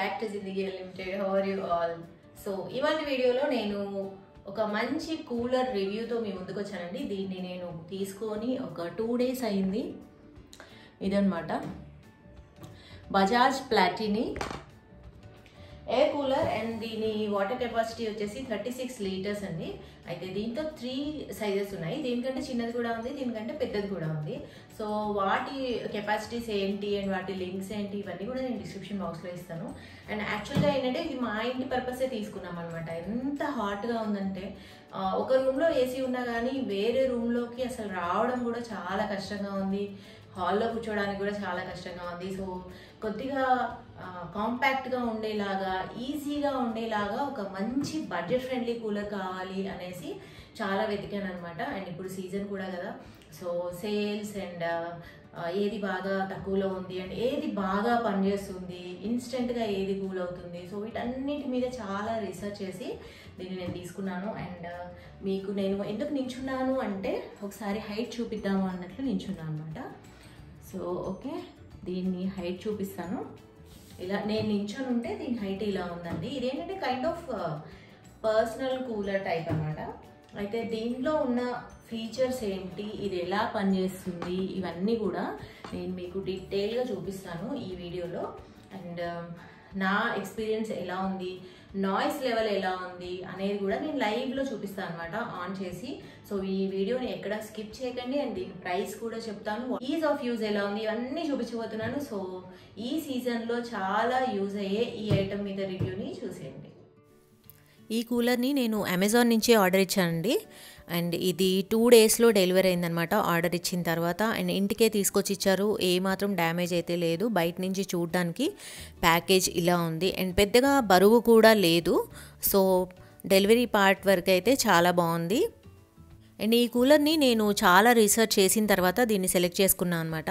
Back to Zindagi limited how are you all so ఇవాళ వీడియోలో నేను ఒక మంచి కూలర్ రివ్యూతో మీ ముందుకు వచ్చానండి. దీన్ని నేను తీసుకొని ఒక టూ డేస్ అయింది. ఇదనమాట Bajaj Platini air cooler and దీని వాటర్ కెపాసిటీ వచ్చేసి థర్టీ సిక్స్ లీటర్స్ అండి. అయితే దీంతో త్రీ సైజెస్ ఉన్నాయి. దీనికంటే చిన్నది కూడా ఉంది దీనికంటే పెద్దది కూడా ఉంది. సో వాటి కెపాసిటీస్ ఏంటి అండ్ వాటి లింక్స్ ఏంటి ఇవన్నీ కూడా నేను డిస్క్రిప్షన్ బాక్స్లో ఇస్తాను. అండ్ యాక్చువల్గా ఏంటంటే ఇది మా ఇంటి పర్పసే తీసుకున్నాం అనమాట ఎంత హాట్గా ఉందంటే ఒక రూమ్లో ఏసీ ఉన్నా కానీ వేరే రూమ్లోకి అసలు రావడం కూడా చాలా కష్టంగా ఉంది. హాల్లో కూర్చోవడానికి కూడా చాలా కష్టంగా ఉంది. సో కొద్దిగా కాంపాక్ట్గా ఉండేలాగా ఈజీగా ఉండేలాగా ఒక మంచి బడ్జెట్ ఫ్రెండ్లీ కూలర్ కావాలి అనేసి చాలా వెతికాను అనమాట అండ్ ఇప్పుడు సీజన్ కూడా కదా. సో సేల్స్ అండ్ ఏది బాగా తక్కువలో ఉంది అండ్ ఏది బాగా పనిచేస్తుంది ఇన్స్టెంట్గా ఏది కూల్ అవుతుంది. సో వీటన్నిటి మీద చాలా రీసెర్చ్ చేసి దీన్ని నేను తీసుకున్నాను. అండ్ మీకు నేను ఎందుకు నించున్నాను అంటే ఒకసారి హైట్ చూపిద్దాము అన్నట్లు నించున్నాను అనమాట సో ఓకే దీన్ని హైట్ చూపిస్తాను. ఇలా నేను నించొని ఉంటే దీని హైట్ ఇలా ఉందండి. ఇదేంటంటే kind of personal cooler type అనమాట అయితే దీంట్లో ఉన్న ఫీచర్స్ ఏంటి ఇది ఎలా పనిచేస్తుంది ఇవన్నీ కూడా నేను మీకు డీటెయిల్గా చూపిస్తాను ఈ వీడియోలో. అండ్ నా ఎక్స్పీరియన్స్ ఎలా ఉంది? నాయిస్ లెవెల్ ఎలా ఉంది? అనేది కూడా నేను లైవ్లో చూపిస్తాను అనమాట ఆన్ చేసి. సో ఈ వీడియోని ఎక్కడ స్కిప్ చేయకండి. అండ్ దీని ప్రైస్ కూడా చెప్తాను. ఈజ్ ఆఫ్ యూజ్ ఎలా ఉంది? ఇవన్నీ చూపించబోతున్నాను. సో ఈ సీజన్లో చాలా యూజ్ అయ్యే ఈ ఐటమ్ మీద రివ్యూని చూసేయండి. ఈ కూలర్ని నేను అమెజాన్ నుంచే ఆర్డర్ ఇచ్చానండి. అండ్ ఇది టూ డేస్లో డెలివరీ అయిందనమాట ఆర్డర్ ఇచ్చిన తర్వాత. అండ్ ఇంటికే తీసుకొచ్చి ఇచ్చారు. ఏ మాత్రం డ్యామేజ్ అయితే లేదు. బయట నుంచి చూడడానికి ప్యాకేజ్ ఇలా ఉంది. అండ్ పెద్దగా బరువు కూడా లేదు. సో డెలివరీ పార్ట్ వరకు అయితే చాలా బాగుంది. అండ్ ఈ కూలర్ని నేను చాలా రీసెర్చ్ చేసిన తర్వాత దీన్ని సెలెక్ట్ చేసుకున్నాను అనమాట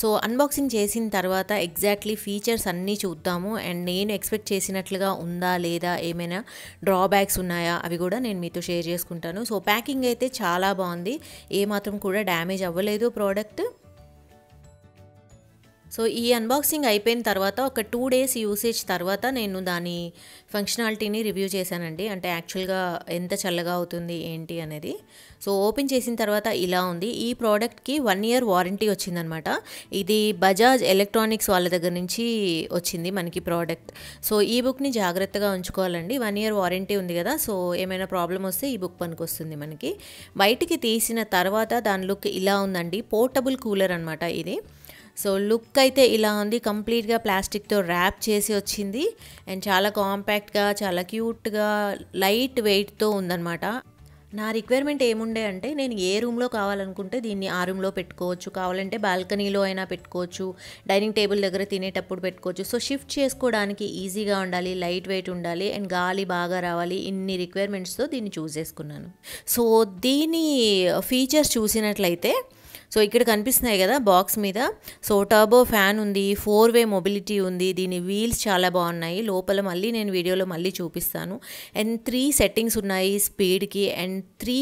సో అన్బాక్సింగ్ చేసిన తర్వాత ఎగ్జాక్ట్లీ ఫీచర్స్ అన్నీ చూద్దాము. అండ్ నేను ఎక్స్పెక్ట్ చేసినట్లుగా ఉందా లేదా ఏమైనా డ్రాబ్యాక్స్ ఉన్నాయా అవి కూడా నేను మీతో షేర్ చేసుకుంటాను. సో ప్యాకింగ్ అయితే చాలా బాగుంది. ఏమాత్రం కూడా డ్యామేజ్ అవ్వలేదు ప్రోడక్ట్. సో ఈ అన్బాక్సింగ్ అయిపోయిన తర్వాత ఒక టూ డేస్ యూసేజ్ తర్వాత నేను దాని ఫంక్షనాలిటీని రివ్యూ చేశానండి. అంటే యాక్చువల్గా ఎంత చల్లగా అవుతుంది ఏంటి అనేది. సో ఓపెన్ చేసిన తర్వాత ఇలా ఉంది. ఈ ప్రోడక్ట్కి వన్ ఇయర్ వారంటీ వచ్చిందనమాట. ఇది బజాజ్ ఎలక్ట్రానిక్స్ వాళ్ళ దగ్గర నుంచి వచ్చింది మనకి ప్రోడక్ట్ సో ఈ బుక్ని జాగ్రత్తగా ఉంచుకోవాలండి. వన్ ఇయర్ వారంటీ ఉంది కదా. సో ఏమైనా ప్రాబ్లం వస్తే ఈ బుక్ పనికొస్తుంది మనకి. బయటికి తీసిన తర్వాత దాని లుక్ ఇలా ఉందండి. పోర్టబుల్ కూలర్ అనమాట ఇది. సో లుక్ అయితే ఇలా ఉంది. కంప్లీట్గా ప్లాస్టిక్తో ర్యాప్ చేసి వచ్చింది. అండ్ చాలా కాంపాక్ట్గా చాలా క్యూట్గా లైట్ వెయిట్తో ఉందన్నమాట. నా రిక్వైర్మెంట్ ఏముండే అంటే నేను ఏ రూమ్లో కావాలనుకుంటే దీన్ని ఆ రూమ్లో పెట్టుకోవచ్చు. కావాలంటే బాల్కనీలో అయినా పెట్టుకోవచ్చు. డైనింగ్ టేబుల్ దగ్గర తినేటప్పుడు పెట్టుకోవచ్చు. సో షిఫ్ట్ చేసుకోవడానికి ఈజీగా ఉండాలి లైట్ వెయిట్ ఉండాలి అండ్ గాలి బాగా రావాలి. ఇన్ని రిక్వైర్మెంట్స్తో దీన్ని చూస్ చేసుకున్నాను. సో దీని ఫీచర్స్ చూసినట్లయితే సో ఇక్కడ కనిపిస్తున్నాయి కదా బాక్స్ మీద. సో టర్బో ఫ్యాన్ ఉంది ఫోర్ వే మొబిలిటీ ఉంది దీని వీల్స్ చాలా బాగున్నాయి. లోపల మళ్ళీ నేను వీడియోలో మళ్ళీ చూపిస్తాను. అండ్ త్రీ సెట్టింగ్స్ ఉన్నాయి స్పీడ్కి and three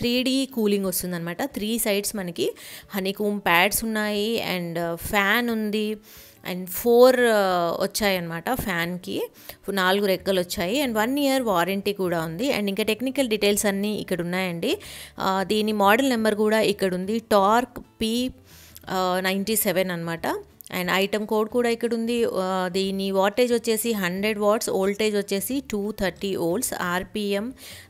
three D cooling వస్తుందన్నమాట. త్రీ సైడ్స్ మనకి హనీకూమ్ ప్యాడ్స్ ఉన్నాయి అండ్ ఫ్యాన్ ఉంది. అండ్ ఫోర్ వచ్చాయన్నమాట ఫ్యాన్కి. నాలుగు రెక్కలు వచ్చాయి. అండ్ వన్ ఇయర్ వారంటీ కూడా ఉంది. అండ్ ఇంకా టెక్నికల్ డీటెయిల్స్ అన్నీ ఇక్కడ ఉన్నాయండి. దీని మోడల్ నెంబర్ కూడా ఇక్కడ ఉంది. టార్క్ పీ నైంటీ సెవెన్ అనమాట అండ్ ఐటమ్ కోడ్ కూడా ఇక్కడ ఉంది. దీని వాటేజ్ వచ్చేసి హండ్రెడ్ వాట్స్ ఓల్టేజ్ వచ్చేసి two thirty volts RPM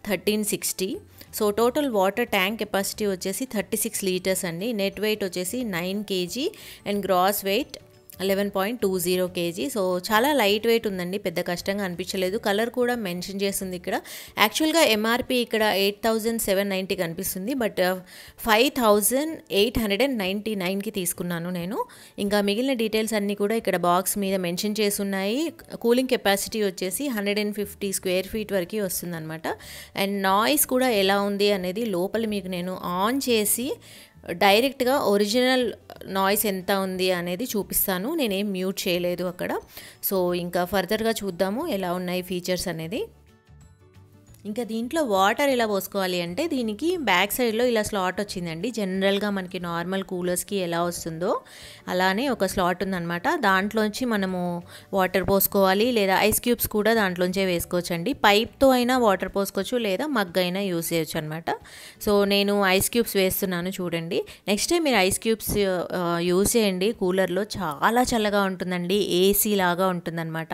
thirteen sixty. So total water tank capacity వచ్చేసి థర్టీ సిక్స్ లీటర్స్ అండి. నెట్ వెయిట్ వచ్చేసి nine KG and gross weight eleven point two zero KG. So చాలా light weight ఉందండి పెద్ద కష్టంగా అనిపించలేదు. Colour కూడా మెన్షన్ చేస్తుంది ఇక్కడ. యాక్చువల్గా ఎంఆర్పి ఇక్కడ ఎయిట్ థౌజండ్ సెవెన్ నైంటీ కనిపిస్తుంది but uh, five thousand eight hundred and ninety నైన్కి తీసుకున్నాను నేను. ఇంకా మిగిలిన డీటెయిల్స్ అన్నీ కూడా ఇక్కడ బాక్స్ మీద మెన్షన్ చేసి ఉన్నాయి కూలింగ్ కెపాసిటీ వచ్చేసి hundred and fifty square feet వరకు వస్తుందన్నమాట. అండ్ నాయిస్ కూడా ఎలా ఉంది అనేది లోపల మీకు నేను ఆన్ చేసి డైరెక్ట్గా ఒరిజినల్ నాయిస్ ఎంత ఉంది అనేది చూపిస్తాను. నేనేం మ్యూట్ చేయలేదు అక్కడ. సో ఇంకా ఫర్దర్గా చూద్దాము ఎలా ఉన్నాయి ఫీచర్స్ అనేది. ఇంకా దీంట్లో వాటర్ ఎలా పోసుకోవాలి అంటే దీనికి బ్యాక్ సైడ్లో ఇలా స్లాట్ వచ్చిందండి. జనరల్గా మనకి నార్మల్ కూలర్స్కి ఎలా వస్తుందో అలానే ఒక స్లాట్ ఉందనమాట దాంట్లోంచి మనము వాటర్ పోసుకోవాలి లేదా ఐస్ క్యూబ్స్ కూడా దాంట్లోంచే వేసుకోవచ్చు అండి పైప్తో అయినా వాటర్ పోసుకోవచ్చు లేదా మగ్ అయినా యూస్ చేయొచ్చు అనమాట సో నేను ఐస్ క్యూబ్స్ వేస్తున్నాను చూడండి. నెక్స్ట్ టైం మీరు ఐస్ క్యూబ్స్ యూస్ చేయండి. కూలర్లో చాలా చల్లగా ఉంటుందండి. ఏసీ లాగా ఉంటుందన్నమాట.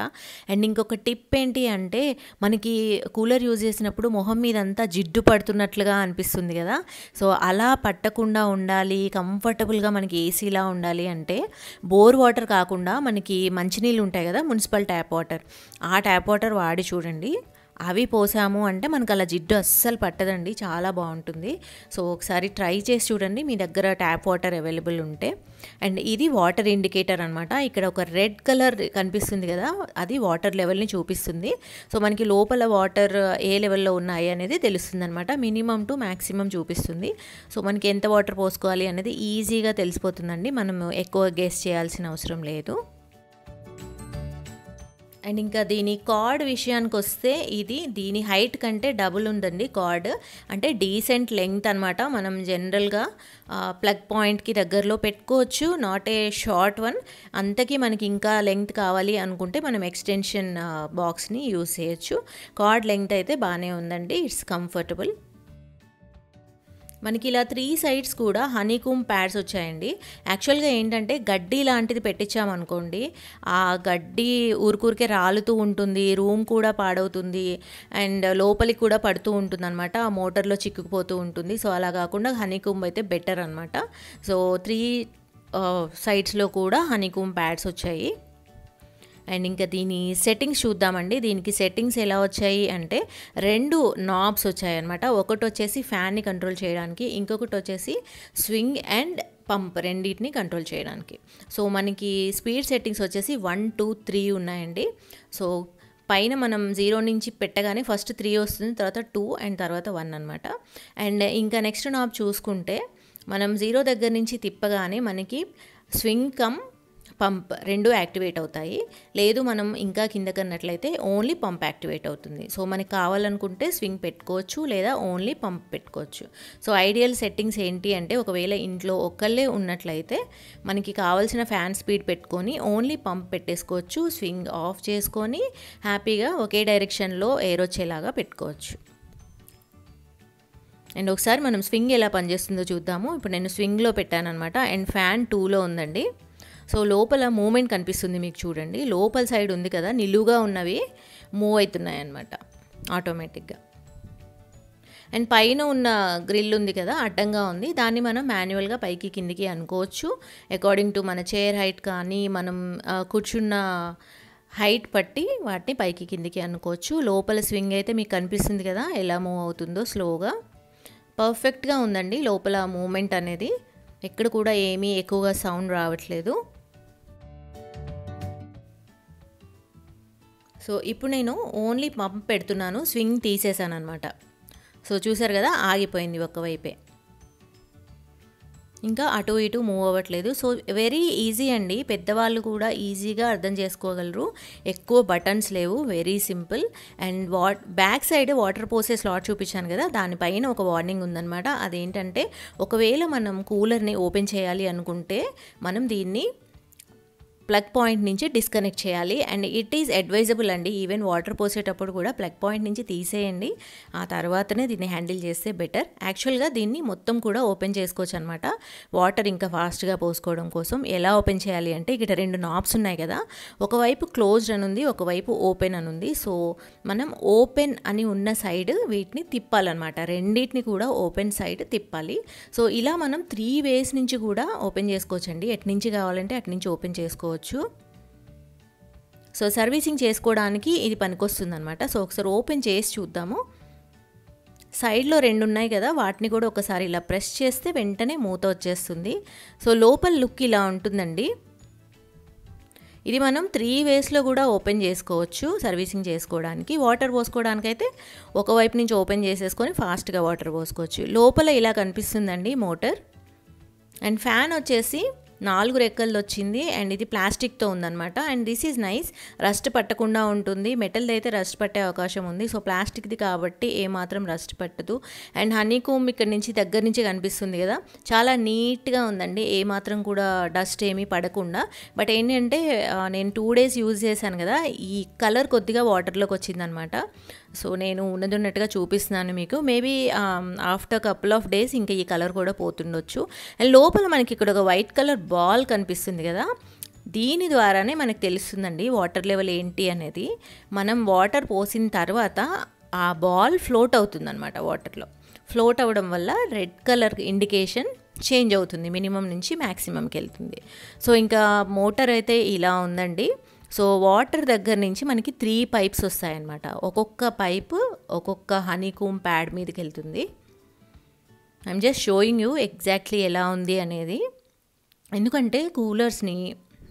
అండ్ ఇంకొక టిప్ ఏంటి అంటే మనకి కూలర్ యూజ్ చేసినప్పుడు మొహం మీదంతా జిడ్డు పడుతున్నట్లుగా అనిపిస్తుంది కదా. సో అలా పట్టకుండా ఉండాలి కంఫర్టబుల్గా మనకి ఏసీలా ఉండాలి అంటే బోర్ వాటర్ కాకుండా మనకి మంచినీళ్ళు ఉంటాయి కదా మున్సిపల్ ట్యాప్ వాటర్. ఆ ట్యాప్ వాటర్ వాడి చూడండి. అవి పోసాము అంటే మనకు అలా జిడ్డు అస్సలు పట్టదండి చాలా బాగుంటుంది. సో ఒకసారి ట్రై చేసి చూడండి మీ దగ్గర ట్యాప్ వాటర్ అవైలబుల్ ఉంటే. అండ్ ఇది వాటర్ ఇండికేటర్ అనమాట ఇక్కడ ఒక రెడ్ కలర్ కనిపిస్తుంది కదా అది వాటర్ లెవెల్ని చూపిస్తుంది. సో మనకి లోపల వాటర్ ఏ లెవెల్లో ఉన్నాయి అనేది తెలుస్తుంది అనమాట మినిమం టు మ్యాక్సిమం చూపిస్తుంది. సో మనకి ఎంత వాటర్ పోసుకోవాలి అనేది ఈజీగా తెలిసిపోతుందండి. మనం ఎక్కువ గెస్ చేయాల్సిన అవసరం లేదు. అండ్ ఇంకా దీని కార్డ్ విషయానికి వస్తే ఇది దీని హైట్ కంటే డబుల్ ఉందండి కార్డ్ అంటే డీసెంట్ లెంగ్త్ అనమాట మనం జనరల్గా ప్లగ్ పాయింట్కి దగ్గరలో పెట్టుకోవచ్చు. నాట్ ఏ షార్ట్ వన్ అంతకీ మనకి ఇంకా లెంగ్త్ కావాలి అనుకుంటే మనం ఎక్స్టెన్షన్ బాక్స్ని యూస్ చేయొచ్చు. కార్డ్ లెంగ్త్ అయితే బాగానే ఉందండి. ఇట్స్ కంఫర్టబుల్ మనకి ఇలా త్రీ సైడ్స్ కూడా హనీకూమ్ ప్యాడ్స్ వచ్చాయండి. యాక్చువల్గా ఏంటంటే గడ్డి లాంటిది పెట్టించామనుకోండి ఆ గడ్డి ఊరికూరికే రాలుతూ ఉంటుంది రూమ్ కూడా పాడవుతుంది అండ్ లోపలికి కూడా పడుతూ ఉంటుంది అనమాట ఆ మోటార్లో చిక్కుకుపోతూ ఉంటుంది. సో అలా కాకుండా హనీకూమ్ అయితే బెటర్ అనమాట సో త్రీ సైడ్స్లో కూడా హనీకూమ్ ప్యాడ్స్ వచ్చాయి. అండ్ ఇంకా దీని సెట్టింగ్స్ చూద్దామండి. దీనికి సెట్టింగ్స్ ఎలా వచ్చాయి అంటే రెండు నాబ్స్ వచ్చాయి అనమాట ఒకటి వచ్చేసి ఫ్యాన్ని కంట్రోల్ చేయడానికి ఇంకొకటి వచ్చేసి స్వింగ్ అండ్ పంప్ రెండింటిని కంట్రోల్ చేయడానికి. సో మనకి స్పీడ్ సెట్టింగ్స్ వచ్చేసి వన్ టూ త్రీ ఉన్నాయండి. సో పైన మనం జీరో నుంచి పెట్టగానే ఫస్ట్ త్రీ వస్తుంది తర్వాత టూ అండ్ తర్వాత వన్ అనమాట అండ్ ఇంకా నెక్స్ట్ నాబ్ చూసుకుంటే మనం జీరో దగ్గర నుంచి తిప్పగానే మనకి స్వింగ్ కమ్ పంప్ రెండు యాక్టివేట్ అవుతాయి. లేదు మనం ఇంకా కిందకి అన్నట్లయితే ఓన్లీ పంప్ యాక్టివేట్ అవుతుంది. సో మనకి కావాలనుకుంటే స్వింగ్ పెట్టుకోవచ్చు లేదా ఓన్లీ పంప్ పెట్టుకోవచ్చు. సో ఐడియల్ సెట్టింగ్స్ ఏంటి అంటే ఒకవేళ ఇంట్లో ఒక్కళ్ళే ఉన్నట్లయితే మనకి కావాల్సిన ఫ్యాన్ స్పీడ్ పెట్టుకొని ఓన్లీ పంప్ పెట్టేసుకోవచ్చు. స్వింగ్ ఆఫ్ చేసుకొని హ్యాపీగా ఒకే డైరెక్షన్లో ఎయిర్ వచ్చేలాగా పెట్టుకోవచ్చు. అండ్ ఒకసారి మనం స్వింగ్ ఎలా పనిచేస్తుందో చూద్దాము. ఇప్పుడు నేను స్వింగ్లో పెట్టాను అనమాట అండ్ ఫ్యాన్ టూలో ఉందండి. సో లోపల మూమెంట్ కనిపిస్తుంది మీకు చూడండి. లోపల సైడ్ ఉంది కదా నిలువుగా ఉన్నవి మూవ్ అవుతున్నాయి అన్నమాట ఆటోమేటిక్గా. అండ్ పైన ఉన్న గ్రిల్ ఉంది కదా అడ్డంగా ఉంది. దాన్ని మనం మాన్యువల్గా పైకి కిందికి అనుకోవచ్చు. అకార్డింగ్ టు మన చైర్ హైట్ కానీ మనం కూర్చున్న హైట్ పట్టి వాటిని పైకి కిందికి అనుకోవచ్చు. లోపల స్వింగ్ అయితే మీకు కనిపిస్తుంది కదా ఎలా మూవ్ అవుతుందో స్లోగా. పర్ఫెక్ట్గా ఉందండి లోపల మూమెంట్ అనేది. ఎక్కడ కూడా ఏమీ ఎక్కువగా సౌండ్ రావట్లేదు. సో ఇప్పుడు నేను ఓన్లీ పంప్ పెడుతున్నాను స్వింగ్ తీసేసాను అనమాట సో చూసారు కదా ఆగిపోయింది ఒకవైపే ఇంకా అటు ఇటు మూవ్ అవ్వట్లేదు. సో వెరీ ఈజీ అండి. పెద్దవాళ్ళు కూడా ఈజీగా అర్థం చేసుకోగలరు. ఎక్కువ బటన్స్ లేవు very simple. And what back side water పోసే స్లాట్ చూపించాను కదా దానిపైన ఒక వార్నింగ్ ఉందన్నమాట. అదేంటంటే ఒకవేళ మనం కూలర్ని ఓపెన్ చేయాలి అనుకుంటే మనం దీన్ని ప్లగ్ పాయింట్ నుంచి డిస్కనెక్ట్ చేయాలి. అండ్ ఇట్ ఈజ్ అడ్వైజబుల్ అండి. ఈవెన్ వాటర్ పోసేటప్పుడు కూడా ప్లగ్ పాయింట్ నుంచి తీసేయండి. ఆ తర్వాతనే దీన్ని హ్యాండిల్ చేస్తే బెటర్. యాక్చువల్గా దీన్ని మొత్తం కూడా ఓపెన్ చేసుకోవచ్చు అనమాట వాటర్ ఇంకా ఫాస్ట్గా పోసుకోవడం కోసం ఎలా ఓపెన్ చేయాలి అంటే ఇక్కడ రెండు నాబ్స్ ఉన్నాయి కదా. ఒకవైపు క్లోజ్డ్ అని ఉంది ఒకవైపు ఓపెన్ అని ఉంది సో మనం ఓపెన్ అని ఉన్న సైడ్ వీటిని తిప్పాలన్నమాట. రెండింటిని కూడా ఓపెన్ సైడ్ తిప్పాలి. సో ఇలా మనం త్రీ వేస్ నుంచి కూడా ఓపెన్ చేసుకోవచ్చండి. ఎటు నుంచి కావాలంటే అటు నుంచి ఓపెన్ చేసుకోవచ్చు. చేసుకోవచ్చు. సో సర్వీసింగ్ చేసుకోవడానికి ఇది పనికొస్తుంది అనమాట సో ఒకసారి ఓపెన్ చేసి చూద్దాము. సైడ్లో రెండు ఉన్నాయి కదా వాటిని కూడా ఒకసారి ఇలా ప్రెస్ చేస్తే వెంటనే మూత వచ్చేస్తుంది. సో లోపల లుక్ ఇలా ఉంటుందండి. ఇది మనం త్రీ వేస్లో కూడా ఓపెన్ చేసుకోవచ్చు సర్వీసింగ్ చేసుకోవడానికి. వాటర్ పోసుకోవడానికి అయితే ఒకవైపు నుంచి ఓపెన్ చేసేసుకొని ఫాస్ట్గా వాటర్ పోసుకోవచ్చు. లోపల ఇలా కనిపిస్తుందండి మోటార్. అండ్ ఫ్యాన్ వచ్చేసి నాలుగు రెక్కలు వచ్చింది అండ్ ఇది ప్లాస్టిక్తో ఉందన్నమాట. And this is nice. Rust పట్టకుండా ఉంటుంది. మెటల్ది అయితే రస్ట్ పట్టే అవకాశం ఉంది. సో ప్లాస్టిక్ది కాబట్టి ఏమాత్రం రస్ట్ పట్టదు. అండ్ హనీ కోమ్ ఇక్కడ నుంచి దగ్గర నుంచి కనిపిస్తుంది కదా. చాలా నీట్గా ఉందండి. ఏమాత్రం కూడా డస్ట్ ఏమీ పడకుండా. బట్ ఏంటంటే నేను టూ డేస్ యూజ్ చేశాను కదా. ఈ కలర్ కొద్దిగా వాటర్లోకి వచ్చిందనమాట సో నేను ఉన్నది ఉన్నట్టుగా చూపిస్తున్నాను మీకు. Maybe after couple of days ఇంకా ఈ కలర్ కూడా పోతుండొచ్చు. అండ్ లోపల మనకి ఇక్కడ ఒక వైట్ కలర్ బాల్ కనిపిస్తుంది కదా? దీని ద్వారానే మనకు తెలుస్తుందండి వాటర్ లెవెల్ ఏంటి అనేది. మనం వాటర్ పోసిన తర్వాత ఆ బాల్ ఫ్లోట్ అవుతుందన్నమాట వాటర్లో ఫ్లోట్ అవ్వడం వల్ల రెడ్ కలర్ ఇండికేషన్ చేంజ్ అవుతుంది. మినిమం నుంచి మ్యాక్సిమంకి వెళ్తుంది. సో ఇంకా మోటార్ అయితే ఇలా ఉందండి. సో వాటర్ దగ్గర నుంచి మనకి త్రీ పైప్స్ వస్తాయన్నమాట. ఒక్కొక్క పైపు ఒక్కొక్క హనీకూమ్ ప్యాడ్ మీదకి వెళ్తుంది I'm just showing you exactly ఎలా ఉంది అనేది. ఎందుకంటే కూలర్స్ని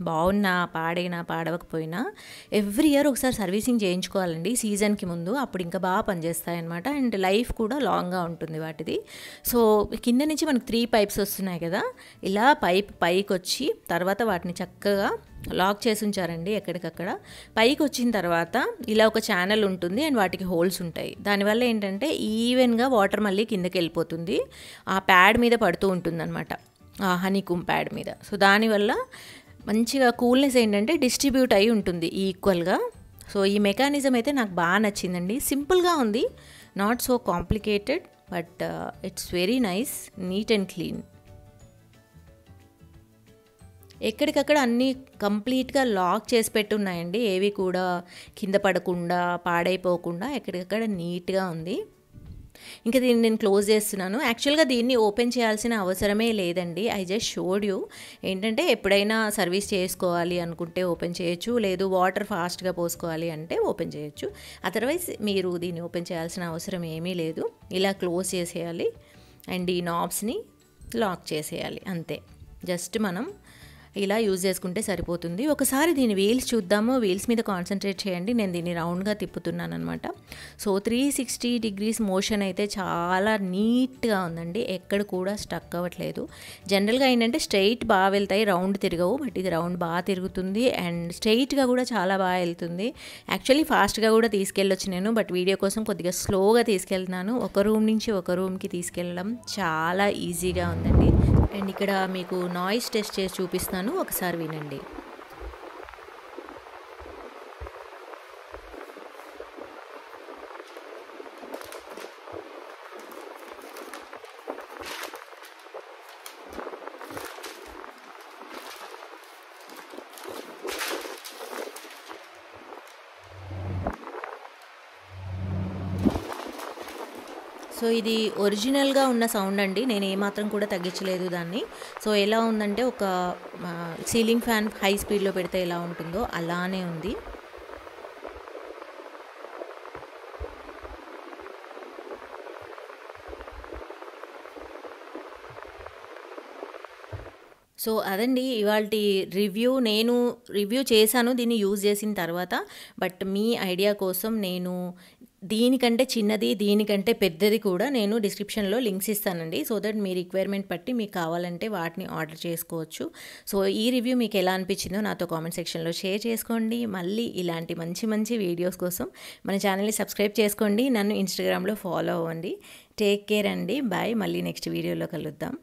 బాగున్నా పాడైనా పాడవకపోయినా ఎవ్రీ ఇయర్ ఒకసారి సర్వీసింగ్ చేయించుకోవాలండి సీజన్కి ముందు. అప్పుడు ఇంకా బాగా పనిచేస్తాయన్నమాట. అండ్ లైఫ్ కూడా లాంగ్గా ఉంటుంది వాటిది. సో కింద నుంచి మనకు త్రీ పైప్స్ వస్తున్నాయి కదా. ఇలా పైప్ పైకి వచ్చి తర్వాత వాటిని చక్కగా లాక్ చేసి ఉంచారండి ఎక్కడికక్కడ. పైకి వచ్చిన తర్వాత ఇలా ఒక ఛానల్ ఉంటుంది అండ్ వాటికి హోల్స్ ఉంటాయి. దానివల్ల ఏంటంటే ఈవెన్గా వాటర్ మళ్ళీ కిందకి వెళ్ళిపోతుంది. ఆ ప్యాడ్ మీద పడుతూ ఉంటుంది ఆ హనీకుమ్ ప్యాడ్ మీద. సో దానివల్ల మంచిగా కూల్నెస్ ఏంటంటే డిస్ట్రిబ్యూట్ అయి ఉంటుంది ఈక్వల్గా. సో ఈ మెకానిజం అయితే నాకు బాగా నచ్చిందండి. సింపుల్గా ఉంది not so complicated but it's very nice neat and clean ఎక్కడికక్కడ అన్నీ కంప్లీట్గా లాక్ చేసి పెట్టున్నాయండి. ఏవి కూడా కింద పడకుండా పాడైపోకుండా ఎక్కడికక్కడ నీట్గా ఉంది. ఇంకా దీన్ని నేను క్లోజ్ చేస్తున్నాను. యాక్చువల్గా దీన్ని ఓపెన్ చేయాల్సిన అవసరమే లేదండి. ఐ జస్ట్ షోడ్ యూ ఏంటంటే ఎప్పుడైనా సర్వీస్ చేసుకోవాలి అనుకుంటే ఓపెన్ చేయొచ్చు లేదు వాటర్ ఫాస్ట్గా పోసుకోవాలి అంటే ఓపెన్ చేయొచ్చు. అదర్వైజ్ మీరు దీన్ని ఓపెన్ చేయాల్సిన అవసరం ఏమీ లేదు. ఇలా క్లోజ్ చేసేయాలి అండ్ ఈ నాబ్స్ని లాక్ చేసేయాలి అంతే. జస్ట్ మనం ఇలా యూజ్ చేసుకుంటే సరిపోతుంది. ఒకసారి దీని వీల్స్ చూద్దాము. వీల్స్ మీద కాన్సన్ట్రేట్ చేయండి. నేను దీన్ని రౌండ్గా తిప్పుతున్నాను అనమాట so three sixty degrees motion అయితే చాలా నీట్గా ఉందండి. ఎక్కడ కూడా స్టక్ అవ్వట్లేదు. జనరల్గా ఏంటంటే స్ట్రైట్ బాగా వెళ్తాయి. రౌండ్ తిరగవు. బట్ ఇది రౌండ్ బాగా తిరుగుతుంది. అండ్ స్ట్రైట్గా కూడా చాలా బాగా వెళ్తుంది. యాక్చువల్లీ ఫాస్ట్గా కూడా తీసుకెళ్ళొచ్చు నేను. బట్ వీడియో కోసం కొద్దిగా స్లోగా తీసుకెళ్తున్నాను. ఒక రూమ్ నుంచి ఒక రూమ్కి తీసుకెళ్ళడం చాలా ఈజీగా ఉందండి. అండ్ ఇక్కడ మీకు నాయిస్ టెస్ట్ చేసి చూపిస్తాను. ఒకసారి వినండి. సో ఇది ఒరిజినల్గా ఉన్న సౌండ్ అండి నేను ఏమాత్రం కూడా తగ్గించలేదు దాన్ని. సో ఎలా ఉందంటే ఒక సీలింగ్ ఫ్యాన్ హై స్పీడ్లో పెడితే ఎలా ఉంటుందో అలానే ఉంది. సో అదండి ఇవాళ రివ్యూ. నేను రివ్యూ చేశాను దీన్ని యూజ్ చేసిన తర్వాత. బట్ మీ ఐడియా కోసం నేను దీనికంటే చిన్నది దీనికంటే పెద్దది కూడా నేను డిస్క్రిప్షన్లో లింక్స్ ఇస్తానండి. సో దట్ మీ రిక్వైర్మెంట్ బట్టి మీకు కావాలంటే వాటిని ఆర్డర్ చేసుకోవచ్చు. సో ఈ రివ్యూ మీకు ఎలా అనిపించిందో నాతో కామెంట్ సెక్షన్లో షేర్ చేసుకోండి. మళ్ళీ ఇలాంటి మంచి మంచి వీడియోస్ కోసం మన ఛానల్ని సబ్స్క్రైబ్ చేసుకోండి. నన్ను ఇన్స్టాగ్రామ్లో ఫాలో అవ్వండి. టేక్ కేర్ అండి. బాయ్. మళ్ళీ నెక్స్ట్ వీడియోలో కలుద్దాం.